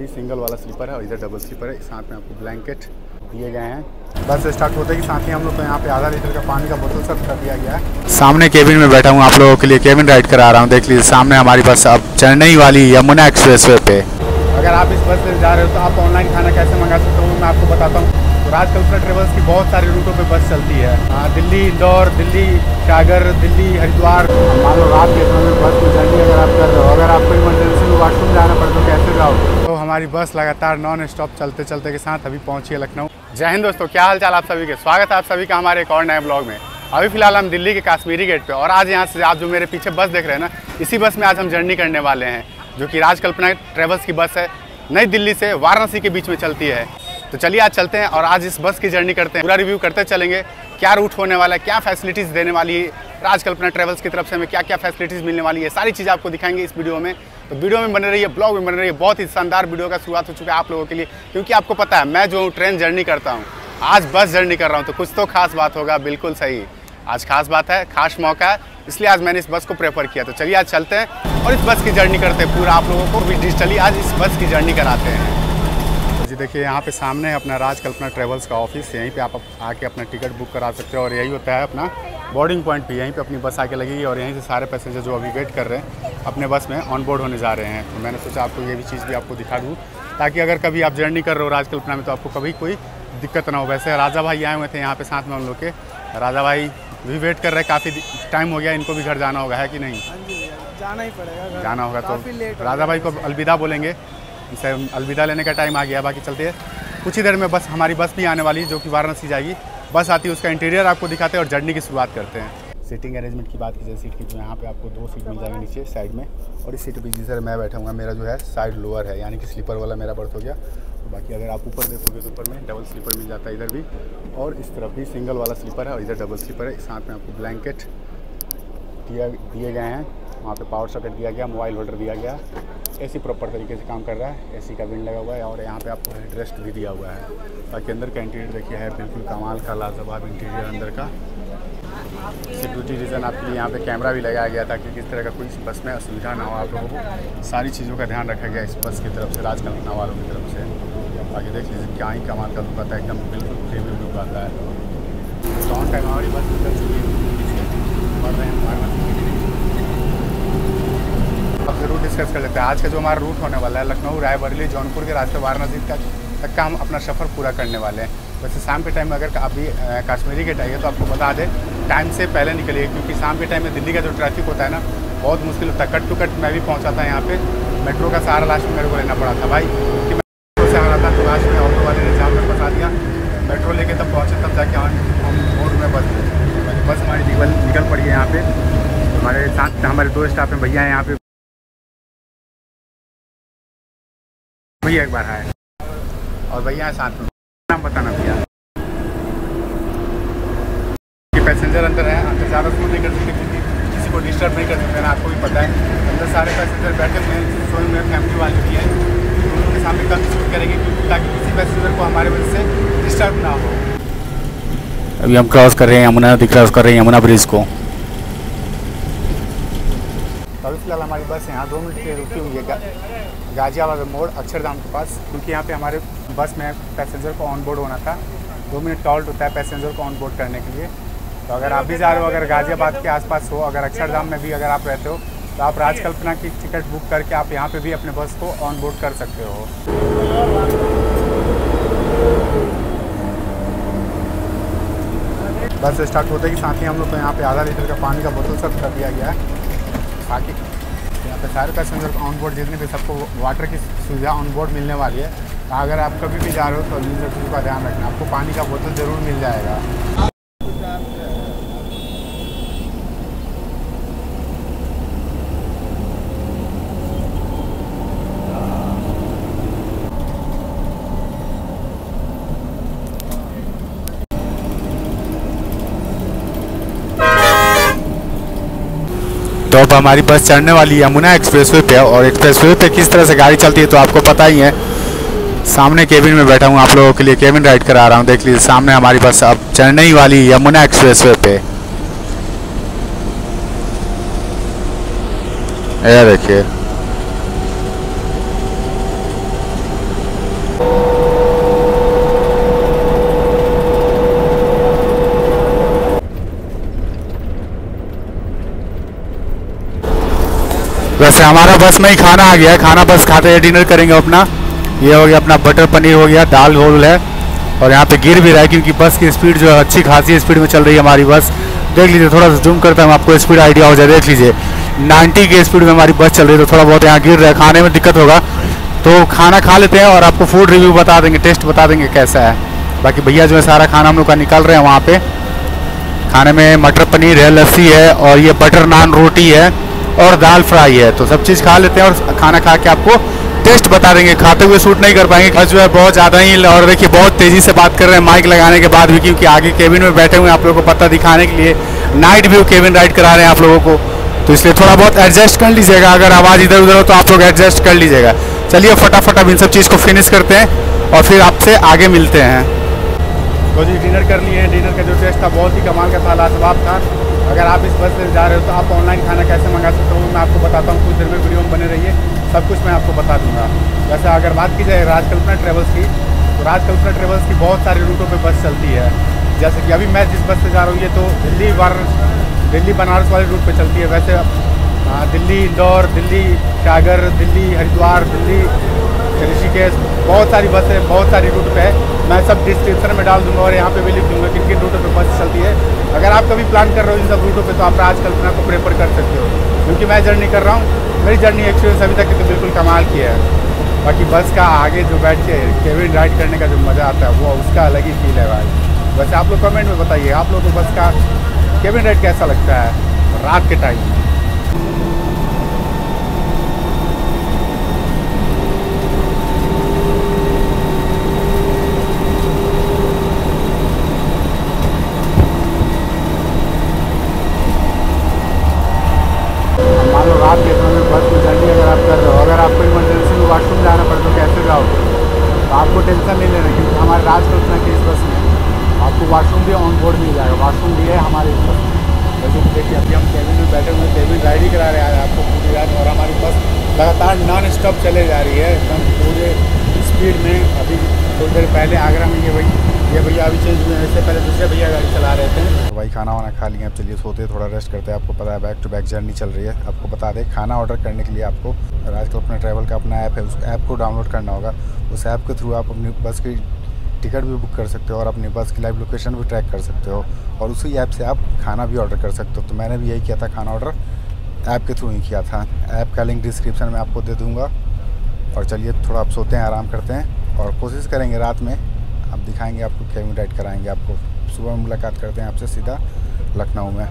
भी सिंगल वाला स्लीपर है और इधर डबल स्लीपर है। साथ में आपको ब्लैंकेट दिए गए हैं। बस स्टार्ट होते ही साथ ही हम लोग को यहाँ पे आधा लीटर का पानी का बोतल सब कर दिया गया है। सामने केबिन में बैठा हूँ आप लोगों के लिए। केबिन राइड करा रहा हूँ देख लीजिए। सामने हमारी बस अब चेन्नई वाली यमुना एक्सप्रेस पे। अगर आप इस बस से जा रहे हो तो आप ऑनलाइन खाना कैसे मंगा सकते हो मैं आपको बताता हूँ। राज कल्पना ट्रेवल्स की बहुत सारे रूटों पे बस चलती है। हाँ दिल्ली, इंदौर, दिल्ली, सागर, दिल्ली, हरिद्वार। मान लो रात के समय बस में जर्नी अगर आप कर रहे हो। अगर आपको इमरजेंसी में वाशरूम जाना पड़े तो कैसे जाओ? तो हमारी बस लगातार नॉन स्टॉप चलते चलते के साथ अभी पहुँची है लखनऊ। जय हिंद दोस्तों, क्या हाल चाल आप सभी के? स्वागत है आप सभी का हमारे एक और नए ब्लॉग में। अभी फ़िलहाल हम दिल्ली के काश्मीरी गेट पे और आज यहाँ से आप जो मेरे पीछे बस देख रहे हैं ना, इसी बस में आज हम जर्नी करने वाले हैं, जो कि राजकल्पना ट्रेवल्स की बस है। नई दिल्ली से वाराणसी के बीच में चलती है। तो चलिए आज चलते हैं और आज इस बस की जर्नी करते हैं। पूरा रिव्यू करते चलेंगे, क्या रूट होने वाला है, क्या फैसिलिटीज़ देने वाली है। राजकल्पना ट्रेवल्स की तरफ़ से हमें क्या क्या फैसिलिटीज़ मिलने वाली है, सारी चीज़ें आपको दिखाएँगे इस वीडियो में। तो वीडियो में बने रही है ब्लॉग में बने रही है बहुत ही शानदार वीडियो का शुरुआत हो चुका है आप लोगों के लिए। क्योंकि आपको पता है, मैं जो ट्रेन जर्नी करता हूँ, आज बस जर्नी कर रहा हूँ तो कुछ तो खास बात होगा, बिल्कुल सही। आज खास बात है, खास मौका है, इसलिए आज मैंने इस बस को प्रेफर किया। तो चलिए आज चलते हैं और इस बस की जर्नी करते हैं पूरा आप लोगों को। भी डिजिटली आज इस बस की जर्नी कराते हैं। देखिए यहाँ पे सामने है अपना राजकल्पना ट्रेवल्स का ऑफ़िस। यहीं पे आप आके अपना टिकट बुक करा सकते हो और यही होता है अपना बोर्डिंग पॉइंट भी। यहीं पे अपनी बस आके लगेगी और यहीं से सारे पैसेंजर जो अभी वेट कर रहे हैं अपने बस में ऑन बोर्ड होने जा रहे हैं। तो मैंने सोचा आपको ये भी चीज़ भी आपको दिखा दूँ ताकि अगर कभी आप जर्नी कर रहे हो राजकल्पना में तो आपको कभी कोई दिक्कत ना हो। वैसे राजा भाई आए हुए थे यहाँ पे साथ में हम लोग के। राजा भाई भी वेट कर रहे हैं काफ़ी टाइम हो गया इनको भी घर जाना होगा है कि नहीं? हाँ जाना ही पड़ेगा जाना होगा तो राजा भाई को अलविदा बोलेंगे। इनसे अलविदा लेने का टाइम आ गया, बाकी चलते हैं। कुछ ही देर में बस, हमारी बस भी आने वाली है, जो कि वाराणसी जाएगी। बस आती है, उसका इंटीरियर आपको दिखाते हैं और जर्नी की शुरुआत करते हैं। सीटिंग अरेंजमेंट की बात की जाए सीट की तो यहाँ पे आपको दो सीट मिल जाएगी नीचे साइड में। और इस सीट पे जिस तरह मैं बैठा मेरा जो है साइड लोअर है, यानी कि स्लीपर वाला मेरा बर्थ हो गया। तो बाकी अगर आप ऊपर देखोगे तो ऊपर में डबल स्लीपर मिल जाता है इधर भी। और इस तरफ़ भी सिंगल वाला स्लीपर है और इधर डबल स्लीपर है। साथ में आपको ब्लैंकेट दिया, दिए गए हैं। वहाँ पे पावर सॉकेट दिया गया मोबाइल होल्डर दिया गया। एसी प्रॉपर तरीके से काम कर रहा है, एसी का विंड लगा हुआ है और यहाँ पे आपको हेड रेस्ट भी दिया हुआ है। बाकी अंदर का इंटीरियर देखिए, है बिल्कुल कमाल का, लाजवाब इंटीरियर अंदर का। सिक्योरिटी रीज़न आपके लिए यहाँ पे कैमरा भी लगाया गया ताकि किस तरह का कोई बस में असुविधा ना हो आप लोगों को। सारी चीज़ों का ध्यान रखा गया इस बस की तरफ़ से राजकल्पना वालों की तरफ़ से। बाकी देख लीजिए, क्या ही कमाल का लुक आता है एकदम बिल्कुल प्रीमियम लुक आता है। लॉन्ग टाइम हमारी बस निकल चुकी है। बढ़ रहे हैं अब ज़रूर डिस्कस कर लेते हैं। आज का जो हमारा रूट होने वाला है, लखनऊ, रायबरेली, जौनपुर के रास्ते वाराणसी तक तक का हम अपना सफ़र पूरा करने वाले हैं। वैसे शाम के टाइम में अगर अभी कश्मीरी गेट आइए तो आपको बता दें टाइम से पहले निकलिए, क्योंकि शाम के टाइम में दिल्ली का जो ट्रैफ़िक होता है ना, बहुत मुश्किल होता है कट टू कट मैं भी पहुँचा था यहाँ पे। मेट्रो का सहारा लास्ट में मेरे को लेना पड़ा था। भाई, कि मैं मेट्रो से आ रहा था तो लास्ट में ऑटो वाले ने जाम में फंसा दिया। मेट्रो लेके तब पहुँचे, तब जाके हम रोड में बस बस हमारी निकल पड़ी है यहाँ पे। हमारे साथ, हमारे दो स्टाफ हैं भैया हैं यहाँ पे भैया एक बार आए और भैया साथ में। नाम बताना भैया। कि पैसेंजर अंदर है अंदर ज़्यादा शो नहीं कर सकते क्योंकि किसी को डिस्टर्ब नहीं कर सकते, ना आपको भी पता है। अंदर सारे पैसेंजर बैठे हुए हैं सोए हुए फैमिली वाले भी हैं। तो उनके सामने कम शूट करेंगे क्योंकि ताकि किसी पैसेंजर को हमारे वजह से डिस्टर्ब ना हो। अभी हम क्रॉस कर रहे हैं, यमुना नदी क्रॉस कर रहे हैं, यमुना ब्रिज को। तो अभी फ़िलहाल हमारी बस यहाँ दो मिनट के रुकी हुई है गा, गाजियाबाद मोड़ अक्षरधाम के पास क्योंकि यहाँ पे हमारे बस में पैसेंजर को ऑन बोर्ड होना था। दो मिनट का हॉल्ट होता है पैसेंजर को ऑन बोर्ड करने के लिए। तो अगर आप भी जा रहे हो अगर गाजियाबाद के आसपास हो अगर अक्षरधाम में भी अगर आप रहते हो तो आप राजकल्पना की टिकट बुक करके आप यहाँ पे भी अपने बस को ऑन बोर्ड कर सकते हो। बस स्टार्ट होते ही साथ ही हम लोग को यहाँ पे आधा लीटर का पानी का बोतल सब कर दिया गया है। बाकी यहाँ पे सारे पैसेंजर ऑन बोर्ड जितने भी सबको वाटर की सुविधा ऑन बोर्ड मिलने वाली है। अगर आप कभी भी जा रहे हो तो इन का ध्यान रखना। आपको पानी का बोतल ज़रूर मिल जाएगा। अब हमारी बस चढ़ने वाली है, यमुना एक्सप्रेसवे पे और एक्सप्रेस वे पे किस तरह से गाड़ी चलती है तो आपको पता ही है। सामने केबिन में बैठा हूँ आप लोगों के लिए, केबिन राइड करा रहा हूँ, देख लीजिए, सामने हमारी बस अब चढ़ने ही वाली यमुना एक्सप्रेस वे पे। ये देखिए। वैसे हमारा बस में ही खाना आ गया है खाना बस खाते हैं डिनर करेंगे अपना। ये हो गया अपना बटर पनीर हो गया, दाल गोल है। और यहाँ पे गिर भी रहा है क्योंकि बस की स्पीड जो है, अच्छी खासी स्पीड में चल रही है हमारी बस। देख लीजिए, थोड़ा सा जूम करता हूँ, आपको स्पीड आइडिया हो जाए, देख लीजिए। 90 की स्पीड में हमारी बस चल रही है तो थोड़ा बहुत यहाँ गिर रहा है, खाने में दिक्कत होगा। तो खाना खा लेते हैं और आपको फ़ूड रिव्यू बता देंगे टेस्ट बता देंगे कैसा है। बाकी भैया जो है, सारा खाना हम लोग का निकाल रहे हैं वहाँ पे। खाने में मटर पनीर है, लस्सी है, और ये बटर नान रोटी है। और दाल फ्राई है तो सब चीज़ खा लेते हैं और खाना खा के आपको टेस्ट बता देंगे। खाते हुए शूट नहीं कर पाएँगे जो है बहुत ज़्यादा ही और देखिए बहुत तेज़ी से बात कर रहे हैं माइक लगाने के बाद भी, क्योंकि आगे केबिन में बैठे हुए हैं आप लोगों को पता दिखाने के लिए। नाइट व्यू केबिन राइड करा रहे हैं आप लोगों को। तो इसलिए थोड़ा बहुत एडजस्ट कर लीजिएगा, अगर आवाज़ इधर उधर हो तो आप लोग एडजस्ट कर लीजिएगा। चलिए फटाफट अब इन सब चीज़ को फिनिश करते हैं और फिर आपसे आगे मिलते हैं। तो जी डिनर कर लिए हैं डिनर का जो टेस्ट था बहुत ही कमाल का था लाजवाब था। अगर आप इस बस से जा रहे हो तो आप ऑनलाइन खाना कैसे मंगा सकते हो मैं आपको बताता हूँ कुछ देर में वीडियो में बने रहिए सब कुछ मैं आपको बता दूँगा। वैसे अगर बात की जाए राजकल्पना ट्रेवल्स की तो राजकल्पना ट्रेवल्स की बहुत सारे रूटों पर बस चलती है। जैसे कि अभी मैं जिस बस से जा रहा हूँ ये तो दिल्ली वाराणसी दिल्ली बनारस वाले रूट पर चलती है। वैसे हाँ, दिल्ली इंदौर दिल्ली सागर दिल्ली हरिद्वार दिल्ली ऋषिकेश, बहुत सारी बसें, बहुत सारी रूट पे है। मैं सब डिस्क्रिप्शन में डाल दूँगा और यहाँ पे भी लिख दूँगा किन किन रूटों पे बस चलती है। अगर आप कभी प्लान कर रहे हो इन सब रूटों पे तो आप राजकल्पना को प्रेफर कर सकते हो। क्योंकि मैं जर्नी कर रहा हूँ। मेरी जर्नी एक्सपीरियंस अभी तक तो बिल्कुल कमाल की है। बाकी बस का आगे जो बैठ के केबिन राइड करने का जो मज़ा आता है, वो उसका अलग ही फील है भाई। वैसे आप लोग कमेंट में बताइए, आप लोग को बस का केबिन राइड कैसा लगता है? रात के टाइम मान लो रात के समय में बस में जर्नी अगर आप कर रहे हो अगर आपको इमरजेंसी में वॉशरूम जाना पड़े तो कैसे जाओगे तो आपको टेंशन नहीं लेना क्योंकि हमारे राजकल्पना की इस बस में आपको वॉशरूम भी ऑन बोर्ड मिल जाएगा वॉशरूम भी है हमारे इस बस में जैसे कि देखिए अभी हम केबिन में बैठे हुए केबिन राइड ही करा रहे हैं आपको पूरी रात और हमारी बस लगातार नॉन स्टॉप चले जा रही है। एकदम पूरे स्पीड में अभी थोड़ी देर पहले आगरा में ये भाई ये भैया अभी चेंज हुए इससे पहले दूसरे भैया गाड़ी चला रहे थे। तो भाई, खाना वाना खा लिए अब चलिए सोते थोड़ा रेस्ट करते हैं। आपको पता है बैक टू बैक जर्नी चल रही है। आपको बता दें, खाना ऑर्डर करने के लिए आपको राजकल्पना ट्रैवल का अपना ऐप है। उस ऐप को डाउनलोड करना होगा। उस ऐप के थ्रू आप अपनी बस की टिकट भी बुक कर सकते हो और अपनी बस की लाइव लोकेशन भी ट्रैक कर सकते हो। और उसी ऐप से आप खाना भी ऑर्डर कर सकते हो। तो मैंने भी यही किया था, खाना ऑर्डर ऐप के थ्रू ही किया था। ऐप का लिंक डिस्क्रिप्शन में आपको दे दूँगा। और चलिए, थोड़ा आप सोते हैं, आराम करते हैं। और कोशिश करेंगे रात में। आप दिखाएँगे आपको कैबिन राइड कराएँगे आपको। सुबह मुलाकात करते हैं आपसे सीधा लखनऊ में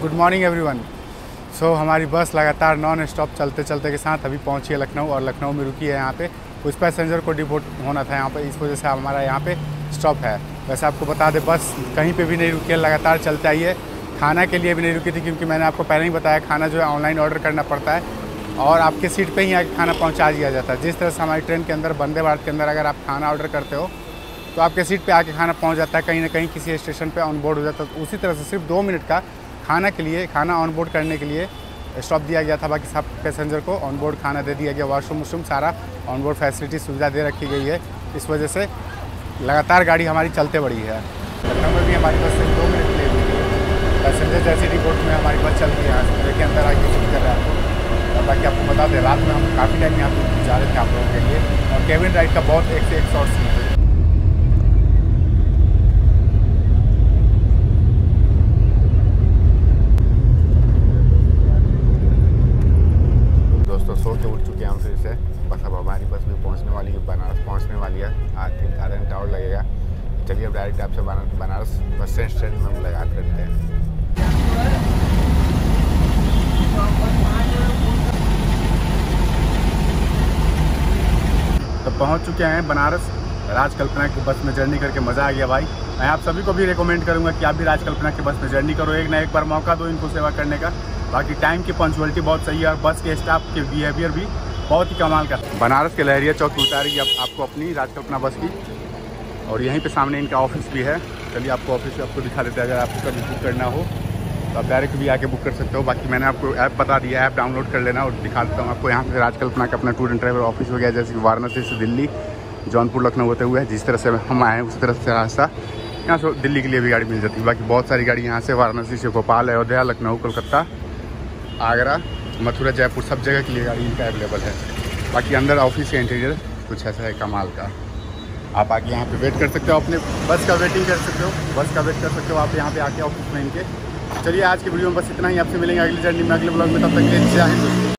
गुड मॉर्निंग एवरीवन सो हमारी बस लगातार नॉन स्टॉप चलते चलते के साथ अभी पहुँची है लखनऊ और लखनऊ में रुकी है यहाँ पे। कुछ पैसेंजर को डिपोर्ट होना था यहाँ पे, इस वजह से हमारा यहाँ पे स्टॉप है। वैसे आपको बता दें, बस कहीं पे भी नहीं रुकी है, लगातार चलते आई है। खाना के लिए भी नहीं रुकी थी, क्योंकि मैंने आपको पहले ही बताया, खाना जो है ऑनलाइन ऑर्डर करना पड़ता है। और आपके सीट पर ही आके खाना पहुँचा दिया जाता है। जिस तरह से हमारी ट्रेन के अंदर वंदे भारत के अंदर अगर आप खाना ऑर्डर करते हो तो आपके सीट पे आके खाना पहुँच जाता है, कहीं ना कहीं किसी स्टेशन पे ऑन बोर्ड हो जाता है। उसी तरह से सिर्फ़ दो मिनट का खाना के लिए, खाना ऑन बोर्ड करने के लिए स्टॉप दिया गया था। बाकी सब पैसेंजर को ऑन बोर्ड खाना दे दिया गया। वॉशरूम वॉशरूम सारा ऑन बोर्ड फैसिलिटी सुविधा दे रखी गई है। इस वजह से लगातार गाड़ी हमारी चलते बड़ी है। लखनऊ में भी हमारी बस सिर्फ़ दो मिनट ले लिए रुकी है। पैसेंजर जैसे रिपोर्ट में हमारी बस चलती है। यहाँ से अंदर आके शूट कर रहा है। बाकी आपको बता दें, रात में हम काफ़ी टाइम यहाँ जा रहे थे आप लोगों के लिए। और केबिन राइड का बहुत एक से एक शॉर्ट पहुँच चुके हैं बनारस। राजकल्पना की बस में जर्नी करके मज़ा आ गया भाई। मैं आप सभी को भी रिकमेंड करूँगा कि आप भी राजकल्पना की बस में जर्नी करो। एक ना एक बार मौका दो इनको सेवा करने का। बाकी टाइम की पंचुअलिटी बहुत सही है और बस के स्टाफ के बिहेवियर भी बहुत ही कमाल का। बनारस के लहरिया चौक की उतारी आप, आपको अपनी राजकल्पना बस की। और यहीं पर सामने इनका ऑफ़िस भी है। चलिए आपको ऑफ़िस आपको दिखा देते हैं अगर आपको कभी बुक करना हो। तो आप डायरेक्ट भी आके बुक कर सकते हो। बाकी मैंने आपको ऐप बता दिया ऐप डाउनलोड कर लेना और दिखा देता हूँ आपको। यहाँ पे राजकल्पना का अपना टूर एंड ट्रैवल ऑफ़िस हो गया, जैसे कि वाराणसी से दिल्ली, जौनपुर, लखनऊ होते हुए जिस तरह से हम आए हैं, उसी तरह से रास्ता। यहाँ से दिल्ली के लिए भी गाड़ी मिल जाती है। बाकी बहुत सारी गाड़ी यहाँ से वाराणसी से भोपाल, अयोध्या, लखनऊ, कोलकाता, आगरा, मथुरा, जयपुर, सब जगह के लिए गाड़ी इनका अवेलेबल है। बाकी अंदर ऑफ़िस का इंटीरियर कुछ ऐसा है कमाल का। आप आके यहाँ पे वेट कर सकते हो, अपने बस का वेटिंग कर सकते हो। बस का वेट कर सकते हो, आप यहाँ पे आके ऑफ़िस में इनके चलिए आज की वीडियो में बस इतना ही। आपसे मिलेंगे अगली जर्नी में, अगले ब्लॉग में। तब तक के जय हिंद।